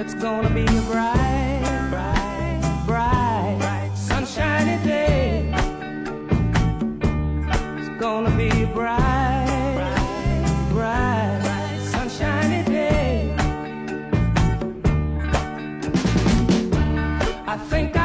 It's gonna be a bright, bright, bright, bright sunshiny day. It's gonna be a bright, bright, bright, bright sunshiny day. I think.